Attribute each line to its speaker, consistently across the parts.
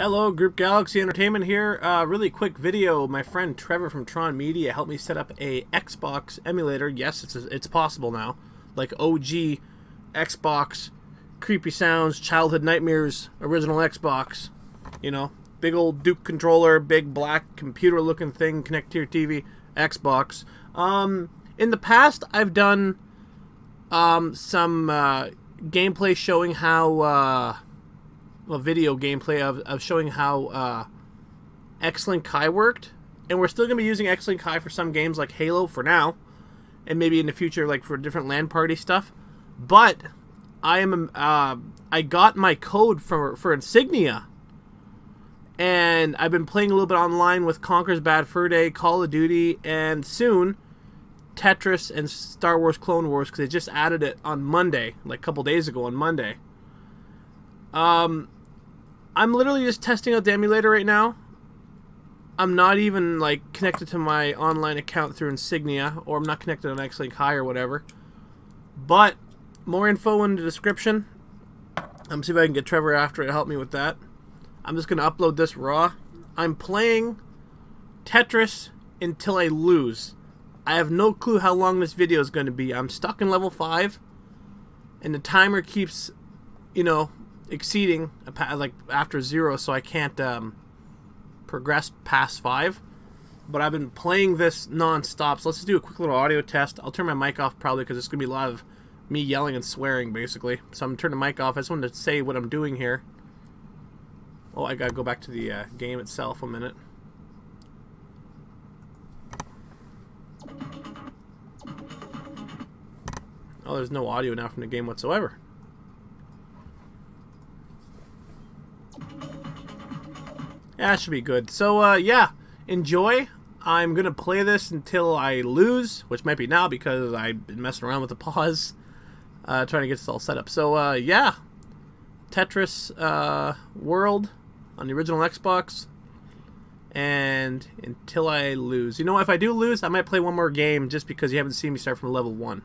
Speaker 1: Hello, Group Galaxy Entertainment here. Uh, really quick video. My friend Trevor from Tron Media helped me set up a Xbox emulator. Yes, it's it's possible now. Like OG Xbox, creepy sounds, childhood nightmares, original Xbox. You know, big old Duke controller, big black computer-looking thing connect to your TV. Xbox. Um, in the past, I've done um, some uh, gameplay showing how. Uh, a video gameplay of, of showing how uh, X-Link Kai worked. And we're still going to be using X-Link Kai for some games like Halo for now. And maybe in the future, like for different LAN party stuff. But I am uh, I got my code for, for Insignia. And I've been playing a little bit online with Conker's Bad Fur Day, Call of Duty, and soon Tetris and Star Wars Clone Wars because they just added it on Monday, like a couple days ago on Monday. Um, I'm literally just testing out the emulator right now. I'm not even like connected to my online account through Insignia, or I'm not connected on X-Link Kai or whatever. But more info in the description. I'm see if I can get Trevor after to help me with that. I'm just gonna upload this raw. I'm playing Tetris until I lose. I have no clue how long this video is going to be. I'm stuck in level 5, and the timer keeps, you know, exceeding like after zero, so I can't um, progress past five. But I've been playing this non-stop, so let's just do a quick little audio test. I'll turn my mic off probably because it's going to be a lot of me yelling and swearing, basically. So I'm turning the mic off. I just wanted to say what I'm doing here. Oh, I gotta go back to the uh, game itself a minute. Oh, there's no audio now from the game whatsoever. That should be good. So, uh, yeah, enjoy. I'm going to play this until I lose, which might be now because I've been messing around with the pause, uh, trying to get this all set up. So, uh, yeah, Tetris uh, World on the original Xbox, and until I lose. You know, if I do lose, I might play one more game just because you haven't seen me start from level 1.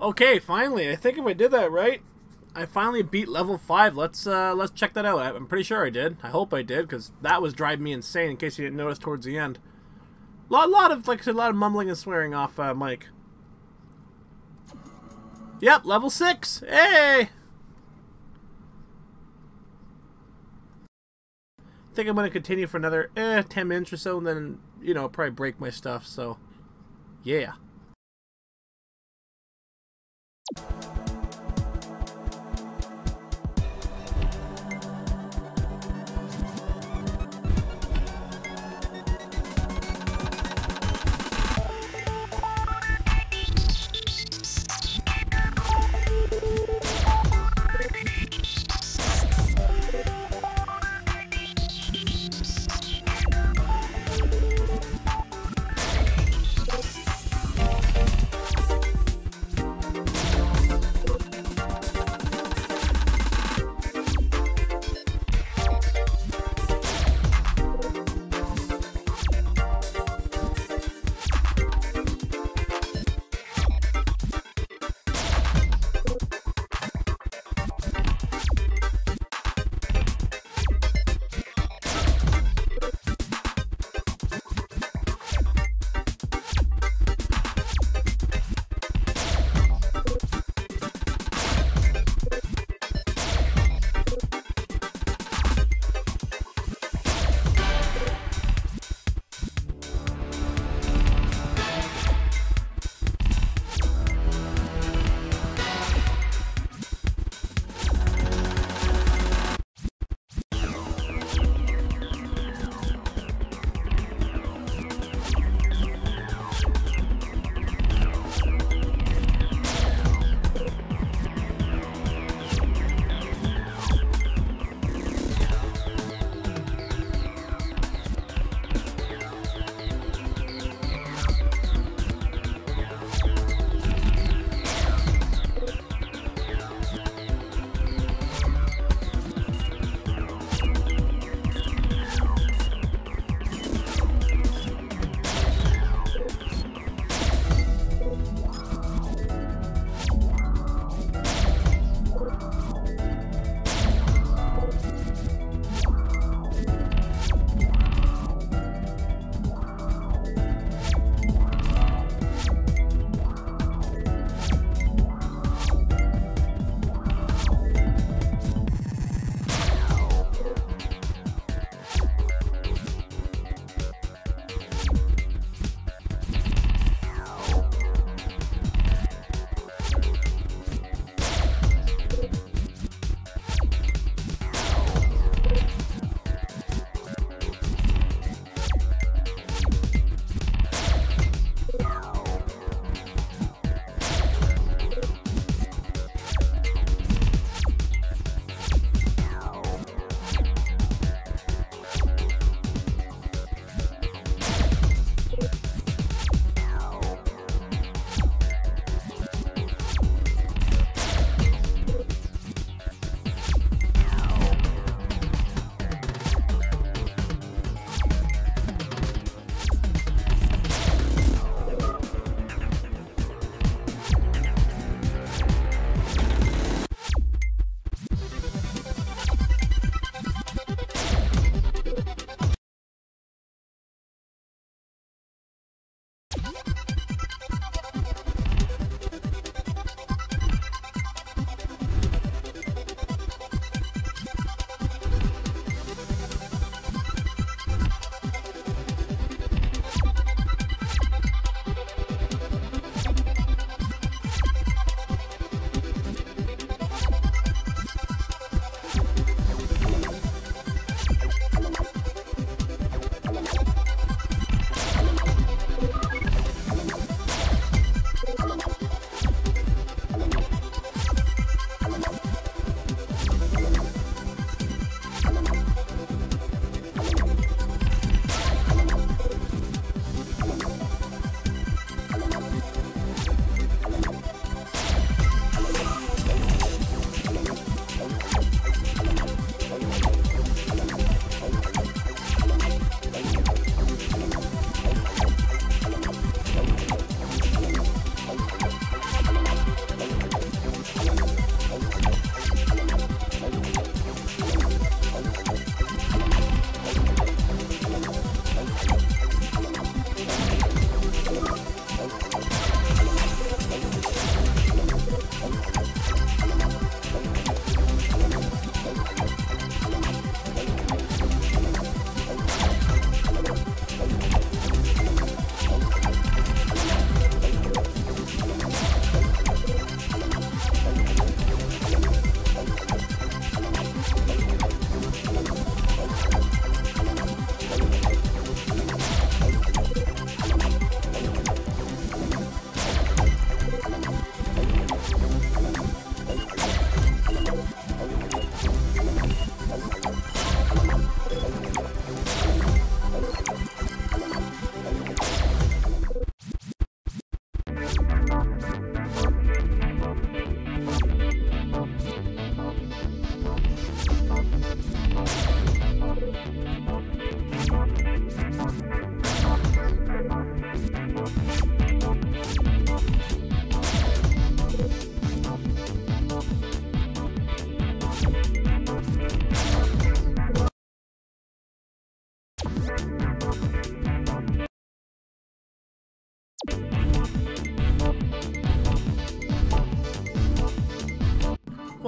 Speaker 1: Okay, finally. I think if I did that right, I finally beat level 5. Let's uh, let's check that out. I'm pretty sure I did. I hope I did, because that was driving me insane, in case you didn't notice towards the end. A lot, lot of, like a lot of mumbling and swearing off uh, Mike. Yep, level 6! Hey! I think I'm to continue for another eh, 10 minutes or so, and then, you know, probably break my stuff, so... Yeah you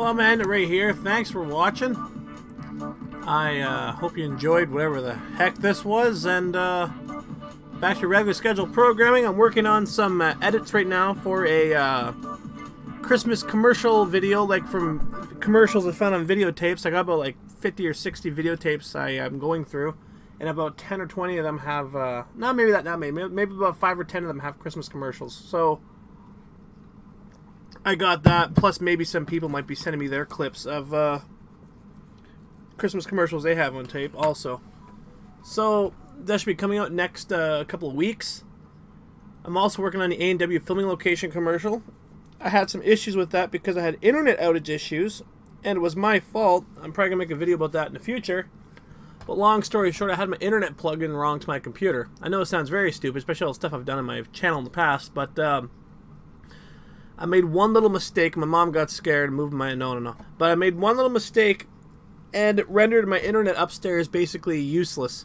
Speaker 1: Well, I'm right here. Thanks for watching. I uh, hope you enjoyed whatever the heck this was, and uh, back to regular scheduled programming. I'm working on some uh, edits right now for a uh, Christmas commercial video, like from commercials I found on videotapes. I got about like 50 or 60 videotapes I, am going through, and about 10 or 20 of them have, uh, not maybe that, not maybe, maybe about 5 or 10 of them have Christmas commercials. So, I got that, plus maybe some people might be sending me their clips of uh, Christmas commercials they have on tape also. So, that should be coming out next uh, couple of weeks. I'm also working on the A&W filming location commercial. I had some issues with that because I had internet outage issues, and it was my fault. I'm probably going to make a video about that in the future. But long story short, I had my internet plugged in wrong to my computer. I know it sounds very stupid, especially all the stuff I've done on my channel in the past, but um, I made one little mistake. My mom got scared and moved my no no no. But I made one little mistake, and it rendered my internet upstairs basically useless.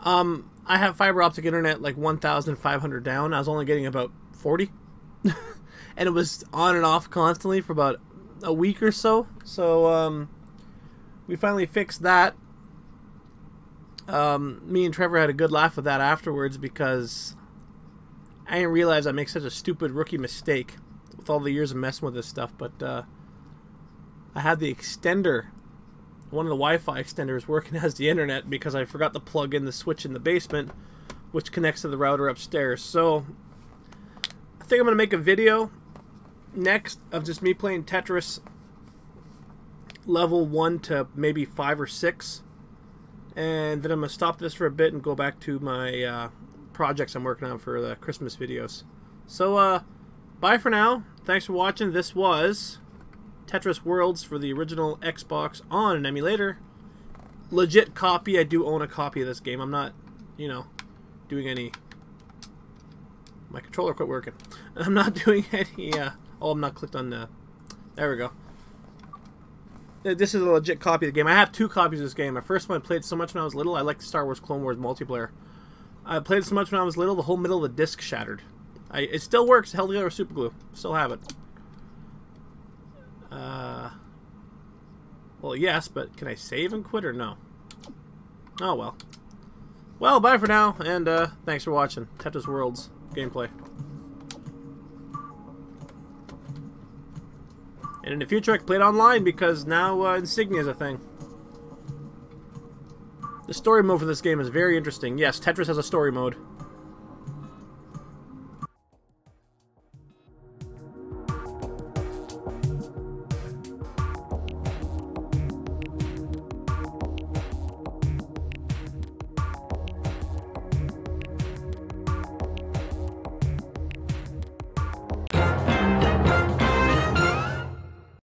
Speaker 1: Um, I have fiber optic internet like 1,500 down. I was only getting about 40, and it was on and off constantly for about a week or so. So um, we finally fixed that. Um, me and Trevor had a good laugh with that afterwards because I didn't realize I make such a stupid rookie mistake with all the years of messing with this stuff. But uh, I had the extender, one of the Wi-Fi extenders, working as the internet because I forgot to plug in the switch in the basement, which connects to the router upstairs. So I think I'm gonna make a video next of just me playing Tetris level 1 to maybe 5 or 6 and then I'm to stop this for a bit and go back to my uh, projects I'm working on for the Christmas videos. So, uh, bye for now. Thanks for watching. This was Tetris Worlds for the original Xbox on an emulator. Legit copy. I do own a copy of this game. I'm not, you know, doing any... My controller quit working. I'm not doing any... Uh, Oh, I'm not clicked on the... There we go. This is a legit copy of the game. I have two copies of this game. My first one I played so much when I was little. I liked Star Wars Clone Wars multiplayer. I played so much when I was little, the whole middle of the disc shattered. I, it still works. Held together with super glue. Still have it. Uh, well, yes, but can I save and quit or no? Oh, well. Well, bye for now, and uh, thanks for watching Tetris Worlds gameplay. And in the future, I can play it online because now uh, Insignia is a thing. The story mode for this game is very interesting. Yes, Tetris has a story mode.